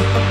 Bye.